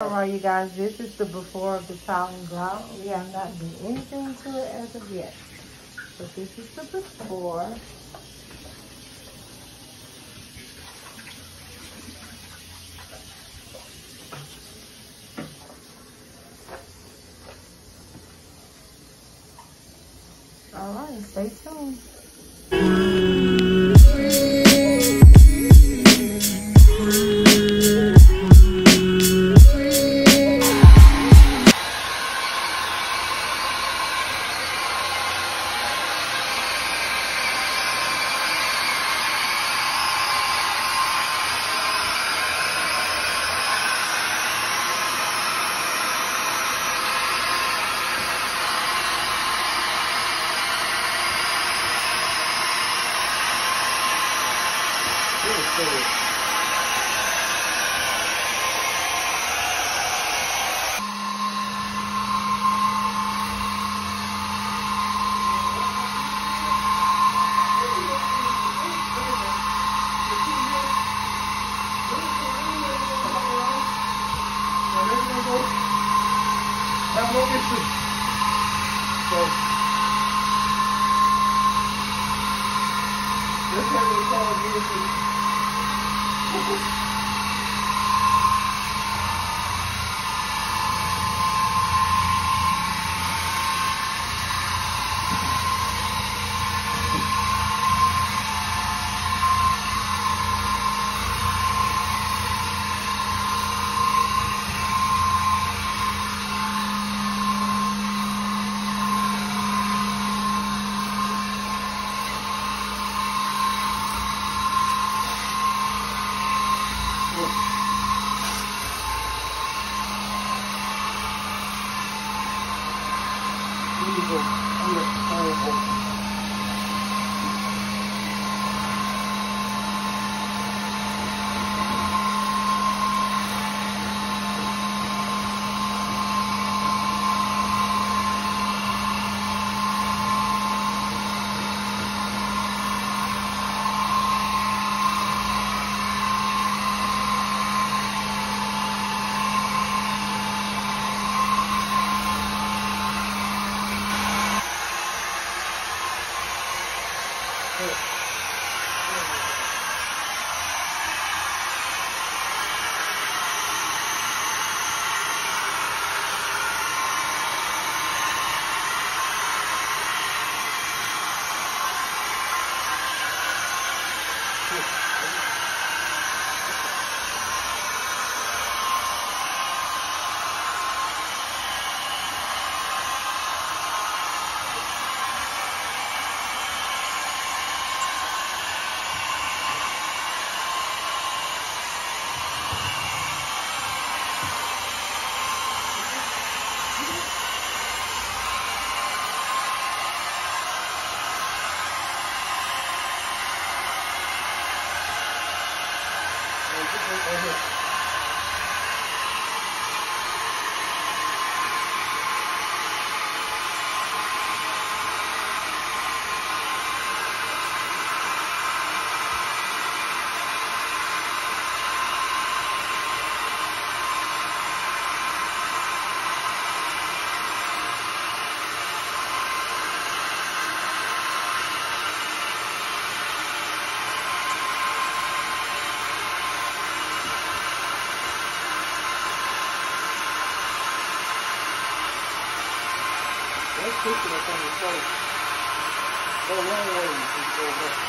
All right, you guys, this is the before of the and grout. We have not done anything to it as of yet. But this is the before. All right, stay tuned. Have no issue. So, this way we call it push it up on the floor. Go a long way until you go up.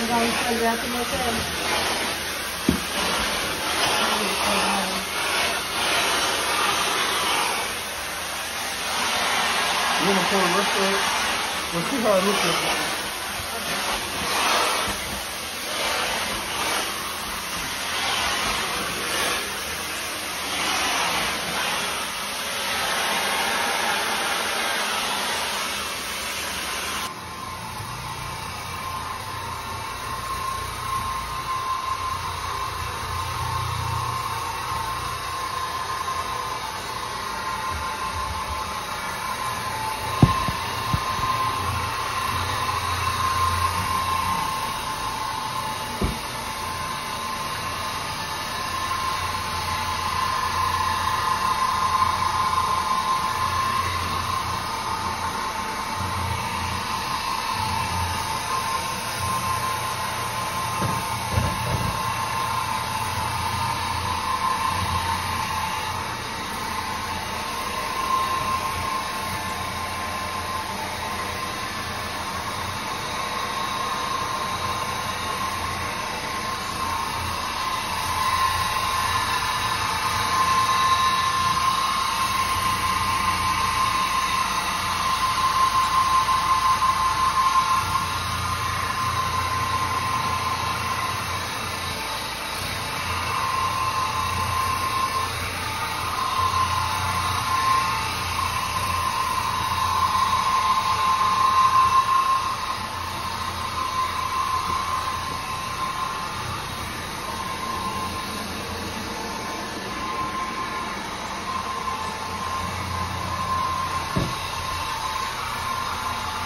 To say that to the rest of it? Let's see how it looks like.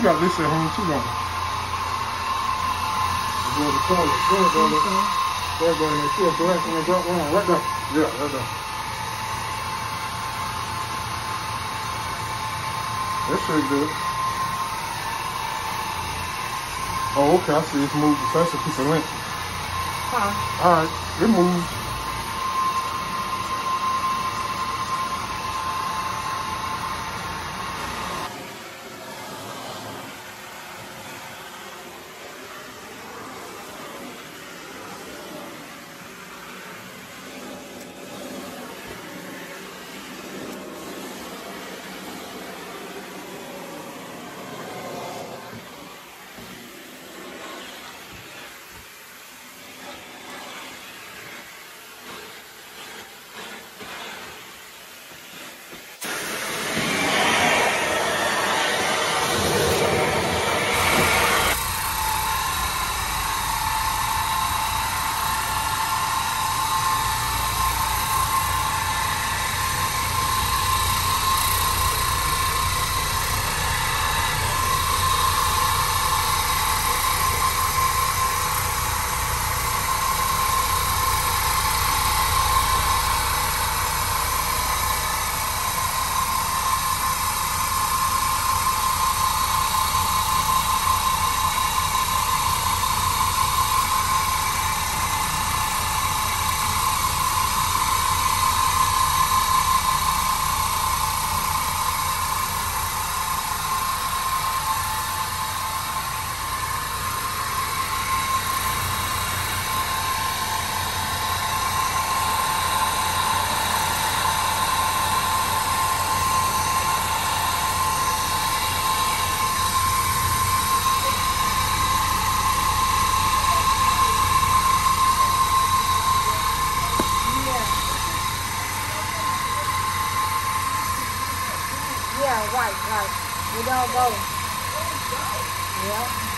You got this at home too, don't you? Go to the toilet. Go to the toilet. There, go in there. See a black one, drop one right there. Yeah, right there. That's pretty good. Oh, okay. I see it's moved. That's a piece of lint. Huh? All right. It moves. Right, right. We don't go. Yeah.